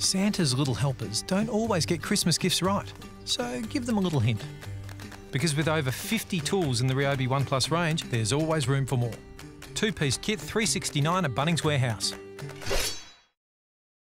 Santa's little helpers don't always get Christmas gifts right, so give them a little hint. Because with over 50 tools in the Ryobi One Plus range, there's always room for more. Two piece kit, 369 at Bunnings Warehouse.